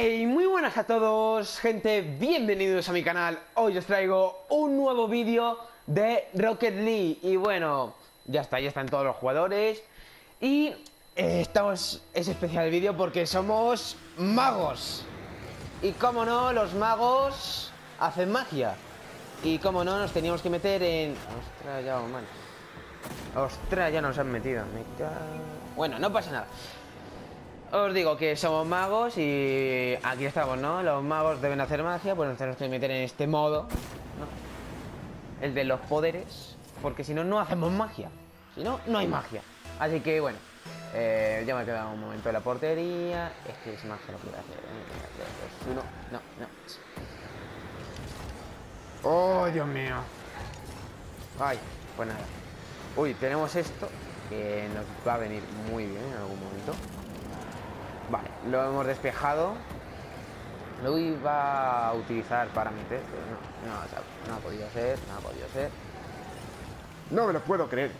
Hey, muy buenas a todos, gente, bienvenidos a mi canal. Hoy os traigo un nuevo vídeo de Rocket League. Y bueno, ya está, ya están todos los jugadores. Y eh, estamos, es especial el vídeo porque somos magos. Y como no, los magos hacen magia. Y como no, nos teníamos que meter en... Ostras, ya mal. Ostras, ya nos han metido. Me ca- Bueno, no pasa nada. Os digo que somos magos y aquí estamos, ¿no? Los magos deben hacer magia, pues nos tenemos que meter en este modo, ¿no? El de los poderes, porque si no, no hacemos magia. Si no, no hay magia. Así que, bueno, eh, ya me he quedado un momento en la portería. Es que es magia lo que voy a hacer. ¿eh? Uno. No, no. Oh, Dios mío. Ay, pues nada. Uy, tenemos esto que nos va a venir muy bien en algún momento. Vale, lo hemos despejado. Lo iba a utilizar para meter, pero no, no, o sea, no ha podido ser, no ha podido ser. No me lo puedo creer.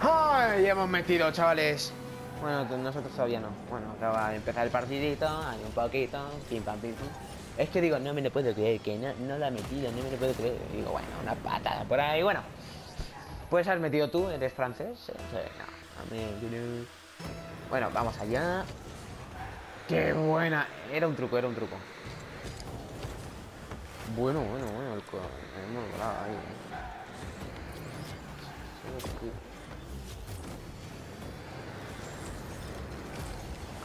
¡Ay! Hemos metido, chavales. Bueno, nosotros todavía no. Bueno, acaba de empezar el partidito, hay un poquito, pim pam pim pum. Es que digo, no me lo puedo creer, que no, no lo ha metido, no me lo puedo creer. Y digo, bueno, una patada por ahí, bueno. Pues has metido tú, eres francés. Sí, sí, no, a mí, no. Bueno, vamos allá. ¡Qué buena! Era un truco, era un truco. Bueno, bueno, bueno. ¿eh?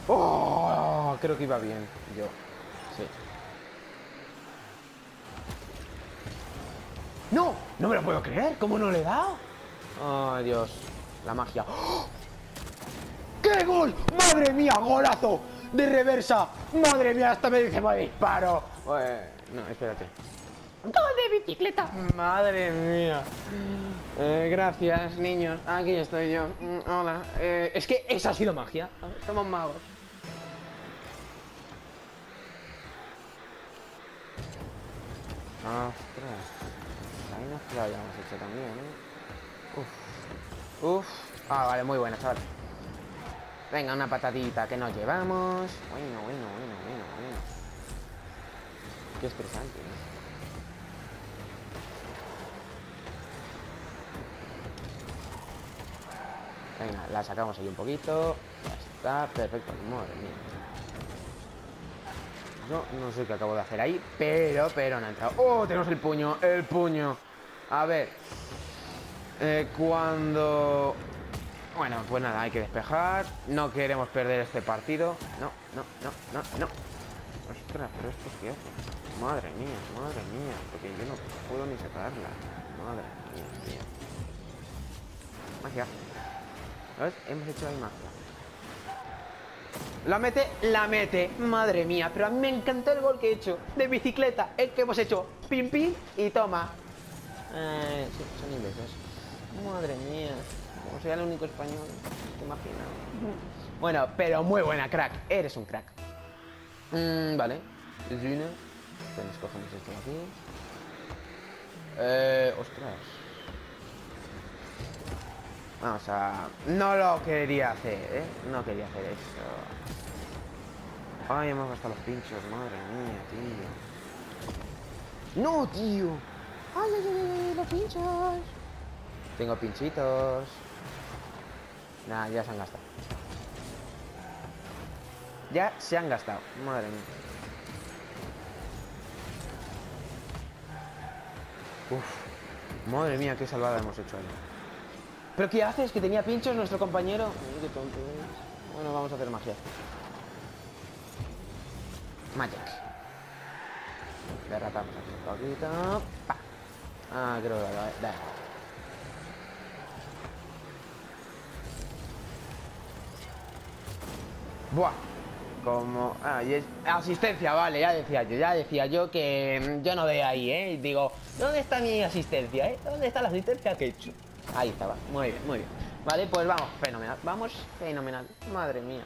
¡Oh! Creo que iba bien, yo. Sí. ¡No! ¡No me lo puedo creer! ¿Cómo no le he dado? ¡Ay, Dios! La magia. ¡Oh! ¡Qué gol! ¡Madre mía! ¡Golazo! ¡De reversa! ¡Madre mía! Hasta me dice me disparo. No, espérate. ¡Gol de bicicleta! ¡Madre mía! Eh, gracias, niños. Aquí estoy yo. Mm, hola. Eh, es que esa ha sido magia. Somos magos. Ostras. Ahí nos lo habíamos hecho también, ¿eh? Uf. Uf. Ah, vale, muy buena, chaval. Venga, una patadita que nos llevamos. Bueno, bueno, bueno, bueno, bueno. Qué estresante, ¿eh? Venga, la sacamos ahí un poquito. Ya está, perfecto. Madre mía. Yo no sé qué acabo de hacer ahí, pero, pero no ha entrado. ¡Oh! Tenemos el puño, el puño. A ver. Eh, cuando... Bueno, pues nada, hay que despejar. No queremos perder este partido. No, no, no, no, no. Ostras, pero esto qué hace. Madre mía, madre mía. Porque yo no puedo ni sacarla. Madre mía. Magia. ¿Ves? Hemos hecho ahí magia. La mete, la mete. Madre mía, pero a mí me encantó el gol que he hecho. De bicicleta, el que hemos hecho. Pim, pim y toma. Eh, sí, son ingleses. Madre mía. Como sea el único español, te imaginas. Bueno, pero muy buena, crack. Eres un crack. Mm, vale. Zune. Entonces cogemos esto de aquí. Eh, ostras. Vamos a... No lo quería hacer, ¿eh? No quería hacer eso. Ay, hemos gastado los pinchos, madre mía, tío. ¡No, tío! ¡Ay, ay, ay, ay, los pinchos! Tengo pinchitos. Nah, ya se han gastado. Ya se han gastado, madre mía. Uf, madre mía, qué salvada hemos hecho ahí. ¿Pero qué haces? Que tenía pinchos nuestro compañero. Qué tonto es. Bueno, vamos a hacer magia. Magic. Derrapamos aquí un poquito. Pa. Ah, creo que lo. Buah. Como. Ah, y es. Asistencia, vale, ya decía yo, ya decía yo que mm, yo no veo ahí, ¿eh? Digo, ¿dónde está mi asistencia, eh? ¿Dónde está la asistencia que he hecho? Ahí estaba, muy bien, muy bien. Vale, pues vamos, fenomenal. Vamos, fenomenal. Madre mía.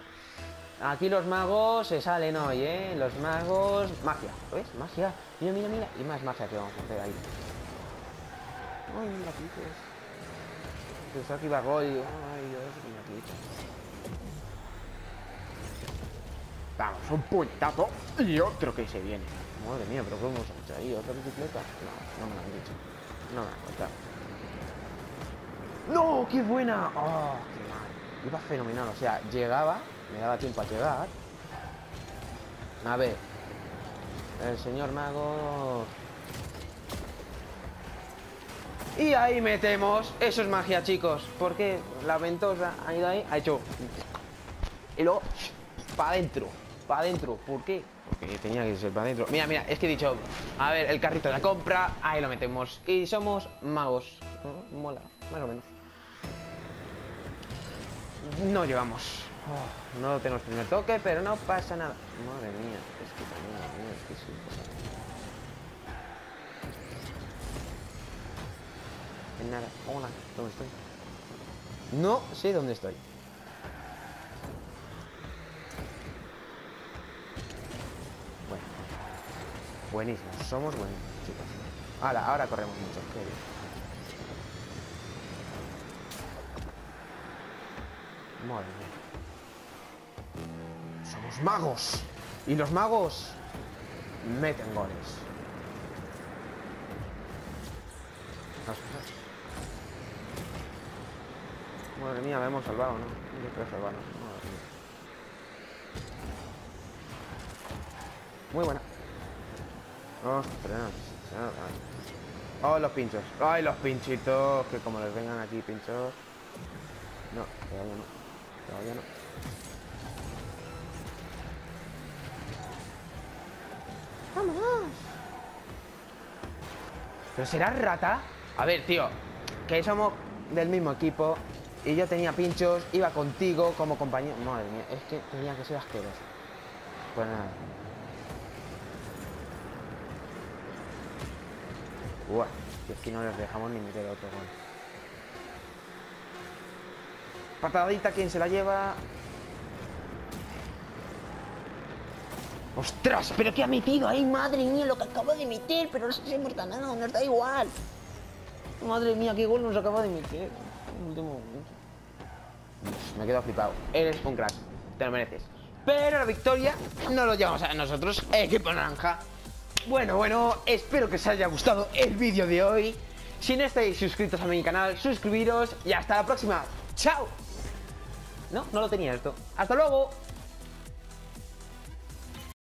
Aquí los magos se salen hoy, ¿eh? Los magos... Magia, ¿lo ves? Magia. Mira, mira, mira. Y más magia que vamos a hacer ahí. Ay, mira, piques. Pensaba que Ay, Dios, Vamos, un puñetazo y otro que se viene. Madre mía, pero ¿cómo hemos hecho ahí? ¿Otra bicicleta? No, no me lo han dicho. No me lo han contado. ¡No! ¡Qué buena! ¡Oh, qué mal! Iba fenomenal, o sea, llegaba, me daba tiempo a llegar. A ver. El señor mago... Y ahí metemos. Eso es magia, chicos. Porque la ventosa ha ido ahí, ha hecho... Y luego, para adentro. Para adentro. ¿Por qué? Porque tenía que ser para adentro. Mira, mira, es que he dicho, a ver, el carrito de la compra, ahí lo metemos. Y somos magos. Mola, más o menos. No llevamos. Oh, no tenemos primer toque, pero no pasa nada. Madre mía, es que también, mía, es que sí. En nada. Hola, ¿dónde estoy? No sé dónde estoy. Bueno. Buenísimo, somos buenísimos, chicos. Ahora, ahora corremos mucho. Qué bien. Madre mía. Somos magos. Y los magos meten goles. Madre mía, me hemos salvado, ¿no? Yo creo salvarnos. Madre mía. Muy buena. Ostras. Oh, los pinchos. Ay, los pinchitos. Que como les vengan aquí pinchos. No, todavía no. Todavía no. ¡Vámonos! ¿Pero será rata? A ver, tío, que somos del mismo equipo y yo tenía pinchos, iba contigo como compañero. Madre mía, es que tenía que ser asqueroso. Pues nada. Uah, y es que no les dejamos ni meter otro gol. Patadita, ¿quién se la lleva? ¡Ostras! ¿Pero qué ha metido ahí? Madre mía, lo que acabo de meter, pero no se hemos ganado, nos da igual. Madre mía, qué gol nos acaba de meter. En último momento. Me he quedado flipado. Eres un crack, te lo mereces. Pero la victoria no lo llevamos a nosotros, equipo naranja. Bueno, bueno, espero que os haya gustado el vídeo de hoy. Si no estáis suscritos a mi canal, suscribiros y hasta la próxima. ¡Chao! No, no lo tenía esto. ¡Hasta luego!